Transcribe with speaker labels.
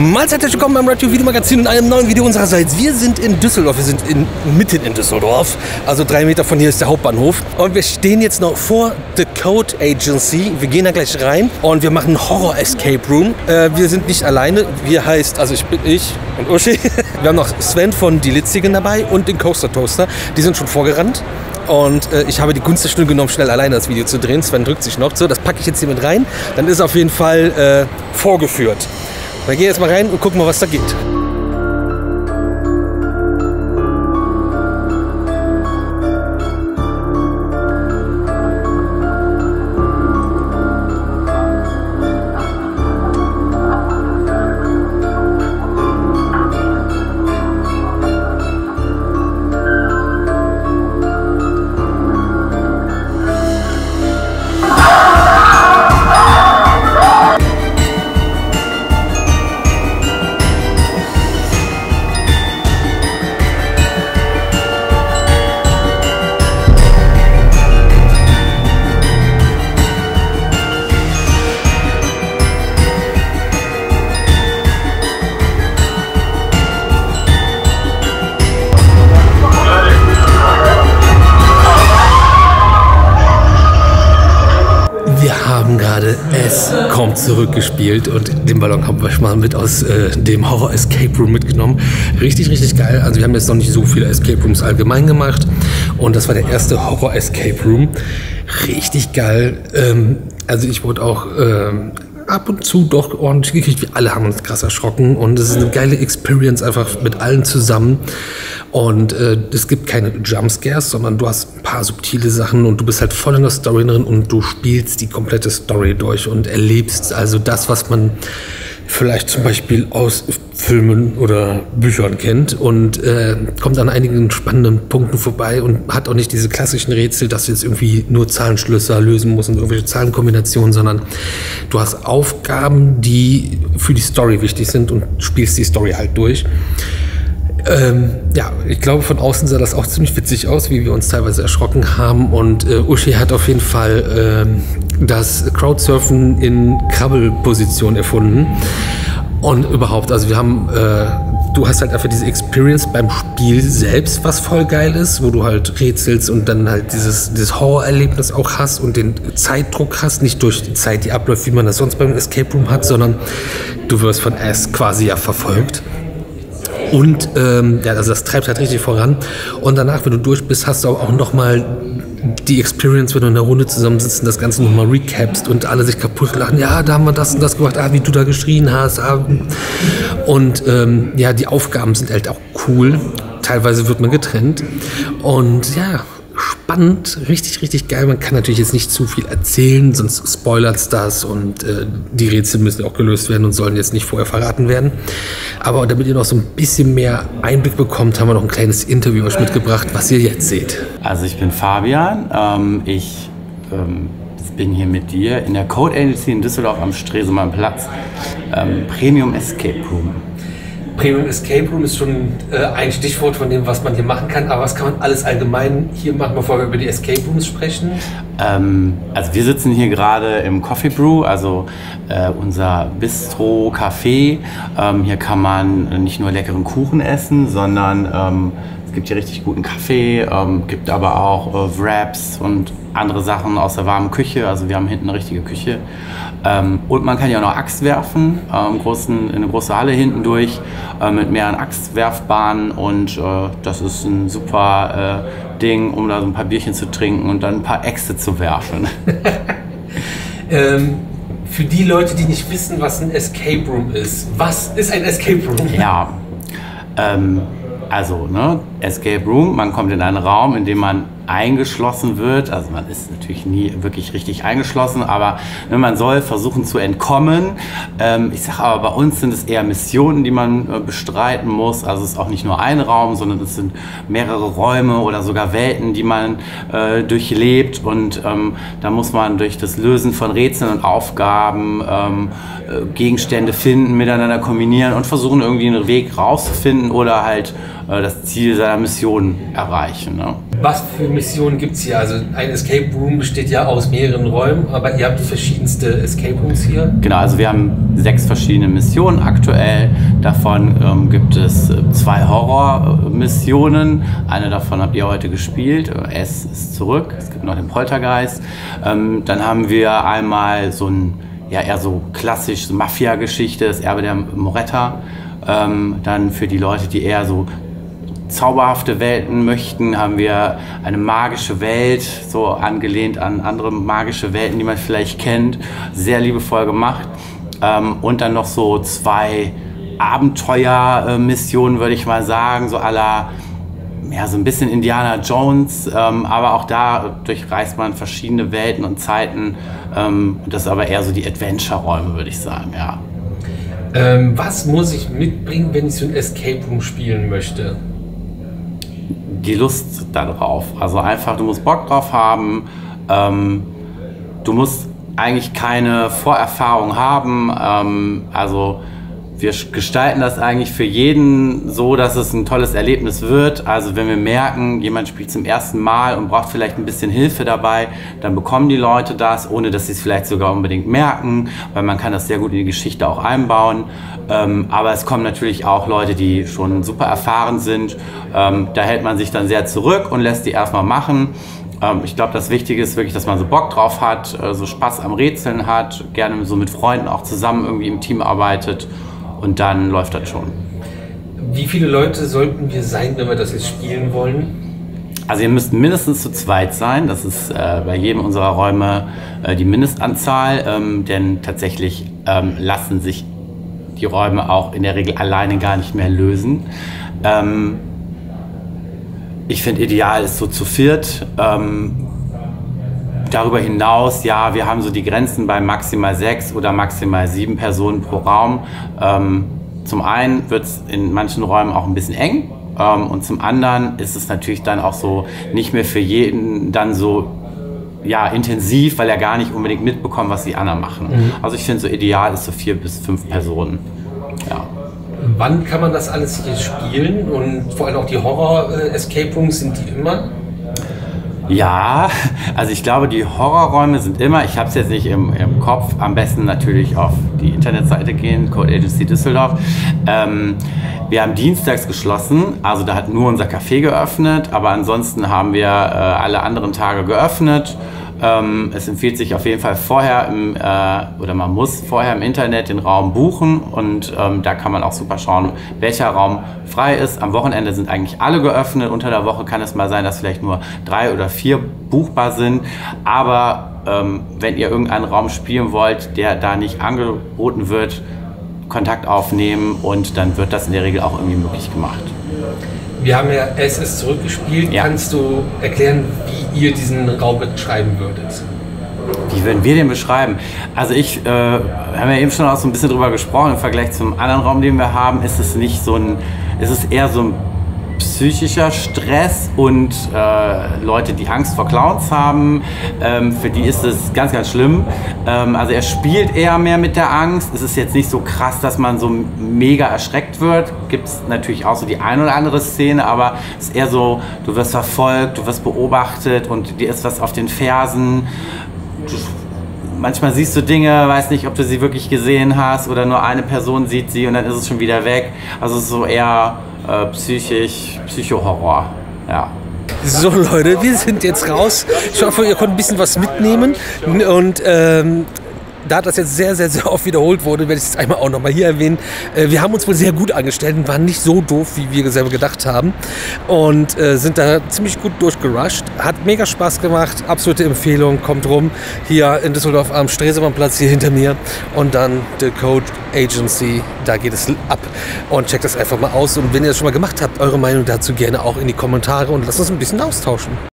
Speaker 1: Mahlzeit, herzlich willkommen beim Radio Video Magazin und einem neuen Video unsererseits. Wir sind in Düsseldorf, wir sind in, mitten in Düsseldorf, also drei Meter von hier ist der Hauptbahnhof. Und wir stehen jetzt noch vor The Code Agency. Wir gehen da gleich rein und wir machen Horror Escape Room. Äh, wir sind nicht alleine, wir heißt, also ich bin ich und Uschi. Wir haben noch Sven von Die Litzigen dabei und den Coaster Toaster. Die sind schon vorgerannt. Und äh, ich habe die Gunst der Stunde genommen, schnell alleine das Video zu drehen. Sven drückt sich noch so. Das packe ich jetzt hier mit rein. Dann ist auf jeden Fall äh, vorgeführt. Wir gehen jetzt mal rein und gucken mal, was da geht. Haben gerade Es kommt zurückgespielt und den Ballon haben wir schon mal mit aus äh, dem Horror Escape Room mitgenommen. Richtig, richtig geil. Also wir haben jetzt noch nicht so viele Escape Rooms allgemein gemacht und das war der erste Horror Escape Room. Richtig geil. Ähm, also ich wurde auch ähm, ab und zu doch ordentlich gekriegt. Wir alle haben uns krass erschrocken und es ist eine geile Experience einfach mit allen zusammen. Und äh, es gibt keine Jumpscares, sondern du hast paar subtile Sachen und du bist halt voll in der Story drin und du spielst die komplette Story durch und erlebst also das, was man vielleicht zum Beispiel aus Filmen oder Büchern kennt und äh, kommt an einigen spannenden Punkten vorbei und hat auch nicht diese klassischen Rätsel, dass du jetzt irgendwie nur Zahlenschlösser lösen musst und irgendwelche Zahlenkombinationen, sondern du hast Aufgaben, die für die Story wichtig sind und spielst die Story halt durch. Ähm, ja, ich glaube, von außen sah das auch ziemlich witzig aus, wie wir uns teilweise erschrocken haben. Und äh, Uschi hat auf jeden Fall ähm, das Crowdsurfen in Krabbelposition erfunden. Und überhaupt, also wir haben, äh, du hast halt einfach diese Experience beim Spiel selbst, was voll geil ist, wo du halt rätselst und dann halt dieses, dieses Horrorerlebnis auch hast und den Zeitdruck hast, nicht durch die Zeit, die abläuft, wie man das sonst beim Escape Room hat, sondern du wirst von S quasi ja verfolgt. Und ähm, ja, also das treibt halt richtig voran. Und danach, wenn du durch bist, hast du auch noch mal die Experience, wenn du in der Runde zusammensitzt und das Ganze nochmal recapst und alle sich kaputt lachen. Ja, da haben wir das und das gemacht. Ah, wie du da geschrien hast. Ah. Und ähm, ja, die Aufgaben sind halt auch cool. Teilweise wird man getrennt. Und ja, spannend, richtig, richtig geil. Man kann natürlich jetzt nicht zu viel erzählen, sonst spoilert das und äh, die Rätsel müssen auch gelöst werden und sollen jetzt nicht vorher verraten werden. Aber damit ihr noch so ein bisschen mehr Einblick bekommt, haben wir noch ein kleines Interview euch mitgebracht, was ihr jetzt seht.
Speaker 2: Also ich bin Fabian, ähm, ich ähm, bin hier mit dir in der Code Agency in Düsseldorf am Stresemann Platz, ähm, Premium Escape Room.
Speaker 1: Premium Escape Room ist schon äh, ein Stichwort von dem, was man hier machen kann. Aber was kann man alles allgemein hier machen, bevor wir über die Escape Rooms sprechen?
Speaker 2: Ähm, also wir sitzen hier gerade im Coffee Brew, also äh, unser Bistro Café. Ähm, hier kann man nicht nur leckeren Kuchen essen, sondern ähm, es gibt hier richtig guten Kaffee, ähm, gibt aber auch äh, Wraps und andere Sachen aus der warmen Küche. Also wir haben hinten eine richtige Küche. Ähm, und man kann ja auch noch Axt werfen, ähm, großen, in eine große Halle hinten durch äh, mit mehreren Axtwerfbahnen. Und äh, das ist ein super äh, Ding, um da so ein paar Bierchen zu trinken und dann ein paar Äxte zu werfen.
Speaker 1: ähm, für die Leute, die nicht wissen, was ein Escape Room ist, was ist ein Escape Room?
Speaker 2: Ja, ähm, also ne, Escape Room, man kommt in einen Raum, in dem man eingeschlossen wird. Also man ist natürlich nie wirklich richtig eingeschlossen, aber man soll versuchen zu entkommen. Ähm, ich sage aber, bei uns sind es eher Missionen, die man äh, bestreiten muss. Also es ist auch nicht nur ein Raum, sondern es sind mehrere Räume oder sogar Welten, die man äh, durchlebt. Und ähm, da muss man durch das Lösen von Rätseln und Aufgaben ähm, äh, Gegenstände finden, miteinander kombinieren und versuchen irgendwie einen Weg rauszufinden oder halt das Ziel seiner Mission erreichen. Ne?
Speaker 1: Was für Missionen gibt es hier? Also ein Escape Room besteht ja aus mehreren Räumen, aber ihr habt verschiedenste Escape Rooms hier.
Speaker 2: Genau, also wir haben sechs verschiedene Missionen aktuell. Davon ähm, gibt es äh, zwei Horror-Missionen. Eine davon habt ihr heute gespielt. S ist zurück. Es gibt noch den Poltergeist. Ähm, dann haben wir einmal so ein ja eher so klassisch Mafia-Geschichte, das Erbe der Moretta. Ähm, dann für die Leute, die eher so zauberhafte Welten möchten, haben wir eine magische Welt, so angelehnt an andere magische Welten, die man vielleicht kennt. Sehr liebevoll gemacht. Ähm, und dann noch so zwei Abenteuermissionen, würde ich mal sagen, so aller ja, so ein bisschen Indiana Jones, ähm, aber auch da durchreist man verschiedene Welten und Zeiten. Ähm, das ist aber eher so die Adventure-Räume, würde ich sagen, ja.
Speaker 1: Ähm, was muss ich mitbringen, wenn ich so ein Escape Room spielen möchte?
Speaker 2: Die Lust darauf. Also einfach, du musst Bock drauf haben. Ähm, du musst eigentlich keine Vorerfahrung haben. Ähm, also wir gestalten das eigentlich für jeden so, dass es ein tolles Erlebnis wird. Also wenn wir merken, jemand spielt zum ersten Mal und braucht vielleicht ein bisschen Hilfe dabei, dann bekommen die Leute das, ohne dass sie es vielleicht sogar unbedingt merken, weil man kann das sehr gut in die Geschichte auch einbauen. Ähm, aber es kommen natürlich auch Leute, die schon super erfahren sind. Ähm, da hält man sich dann sehr zurück und lässt die erstmal machen ähm, ich glaube, das Wichtige ist wirklich, dass man so Bock drauf hat, äh, so Spaß am Rätseln hat, gerne so mit Freunden auch zusammen irgendwie im Team arbeitet und dann läuft das schon.
Speaker 1: Wie viele Leute sollten wir sein, wenn wir das jetzt spielen wollen?
Speaker 2: Also ihr müsst mindestens zu zweit sein. Das ist äh, bei jedem unserer Räume äh, die Mindestanzahl, ähm, denn tatsächlich ähm, lassen sich die Räume auch in der Regel alleine gar nicht mehr lösen. Ähm, ich finde ideal ist so zu viert. Ähm, darüber hinaus, ja, wir haben so die Grenzen bei maximal sechs oder maximal sieben Personen pro Raum. Ähm, zum einen wird es in manchen Räumen auch ein bisschen eng ähm, und zum anderen ist es natürlich dann auch so nicht mehr für jeden dann so ja, intensiv, weil er gar nicht unbedingt mitbekommt, was die anderen machen. Mhm. Also ich finde so ideal ist so vier bis fünf Personen. Ja.
Speaker 1: Wann kann man das alles hier spielen und vor allem auch die Horror-Escape Rooms sind die immer?
Speaker 2: Ja, also ich glaube, die Horrorräume sind immer, ich habe es jetzt nicht im, im, Kopf, am besten natürlich auf die Internetseite gehen, Code Agency Düsseldorf. Ähm, wir haben dienstags geschlossen, also da hat nur unser Café geöffnet, aber ansonsten haben wir äh, alle anderen Tage geöffnet. Ähm, es empfiehlt sich auf jeden Fall vorher im, äh, oder man muss vorher im Internet den Raum buchen und ähm, da kann man auch super schauen, welcher Raum frei ist. Am Wochenende sind eigentlich alle geöffnet. Unter der Woche kann es mal sein, dass vielleicht nur drei oder vier buchbar sind. Aber ähm, wenn ihr irgendeinen Raum spielen wollt, der da nicht angeboten wird, Kontakt aufnehmen und dann wird das in der Regel auch irgendwie möglich gemacht.
Speaker 1: Wir haben ja SS zurückgespielt. Ja. Kannst du erklären, wie ihr diesen Raum beschreiben würdet?
Speaker 2: Wie würden wir den beschreiben? Also ich, äh, haben ja eben schon auch so ein bisschen drüber gesprochen, im Vergleich zum anderen Raum, den wir haben, ist es nicht so ein, ist es eher so ein psychischer Stress und äh, Leute, die Angst vor Clowns haben, ähm, für die ist es ganz, ganz schlimm. Ähm, also er spielt eher mehr mit der Angst. Es ist jetzt nicht so krass, dass man so mega erschreckt wird. Gibt es natürlich auch so die ein oder andere Szene, aber es ist eher so, du wirst verfolgt, du wirst beobachtet und dir ist was auf den Fersen. Du, manchmal siehst du Dinge, weiß nicht, ob du sie wirklich gesehen hast oder nur eine Person sieht sie und dann ist es schon wieder weg. Also so eher äh, psychisch, Psychohorror. Ja.
Speaker 1: So Leute, wir sind jetzt raus. Ich hoffe, ihr konntet ein bisschen was mitnehmen. Und ähm, da das jetzt sehr, sehr, sehr oft wiederholt wurde, werde ich es einmal auch nochmal hier erwähnen. Äh, wir haben uns wohl sehr gut angestellt und waren nicht so doof, wie wir selber gedacht haben. Und äh, sind da ziemlich gut durchgerusht. Hat mega Spaß gemacht. Absolute Empfehlung. Kommt rum. Hier in Düsseldorf am Stresemannplatz hier hinter mir. Und dann The Code Agency. Da geht es ab. Und checkt das einfach mal aus. Und wenn ihr das schon mal gemacht habt, eure Meinung dazu gerne auch in die Kommentare und lasst uns ein bisschen austauschen.